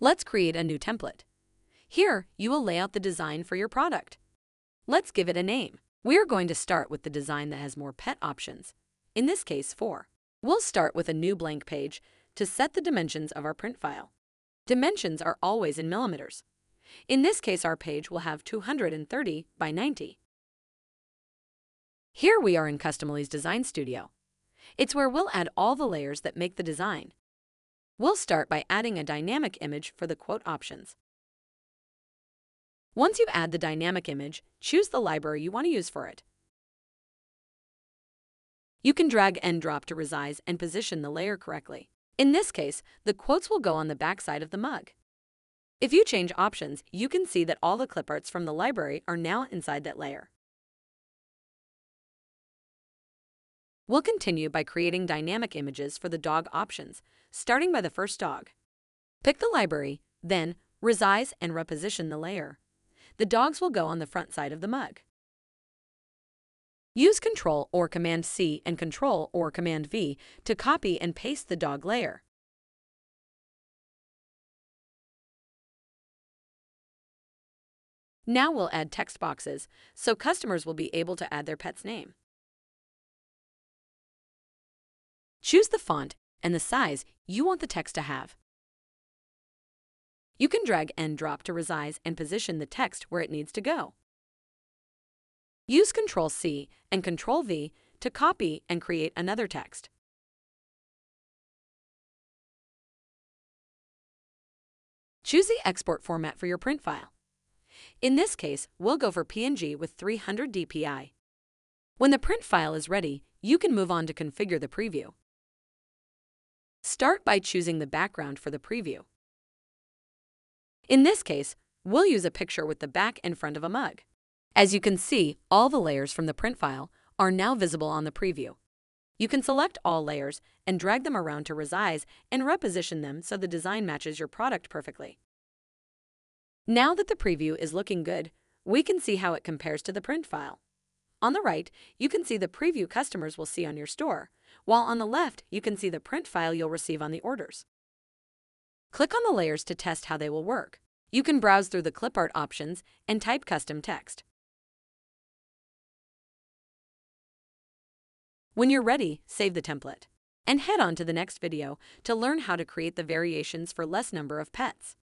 Let's create a new template. Here, you will lay out the design for your product. Let's give it a name. We are going to start with the design that has more pet options, in this case 4. We'll start with a new blank page to set the dimensions of our print file. Dimensions are always in millimeters. In this case, our page will have 230 by 90. Here we are in Customily's Design Studio. It's where we'll add all the layers that make the design. We'll start by adding a dynamic image for the quote options. Once you add the dynamic image, choose the library you want to use for it. You can drag and drop to resize and position the layer correctly. In this case, the quotes will go on the backside of the mug. If you change options, you can see that all the clip arts from the library are now inside that layer. We'll continue by creating dynamic images for the dog options, starting by the first dog. Pick the library, then resize and reposition the layer. The dogs will go on the front side of the mug. Use Ctrl or Command C and Ctrl or Command V to copy and paste the dog layer. Now we'll add text boxes, so customers will be able to add their pet's name. Choose the font and the size you want the text to have. You can drag and drop to resize and position the text where it needs to go. Use Ctrl-C and Ctrl-V to copy and create another text. Choose the export format for your print file. In this case, we'll go for PNG with 300 dpi. When the print file is ready, you can move on to configure the preview. Start by choosing the background for the preview. In this case, we'll use a picture with the back and front of a mug. As you can see, all the layers from the print file are now visible on the preview. You can select all layers and drag them around to resize and reposition them so the design matches your product perfectly. Now that the preview is looking good, we can see how it compares to the print file. On the right, you can see the preview customers will see on your store, while on the left, you can see the print file you'll receive on the orders. Click on the layers to test how they will work. You can browse through the clip art options and type custom text. When you're ready, save the template. And head on to the next video to learn how to create the variations for less number of pets.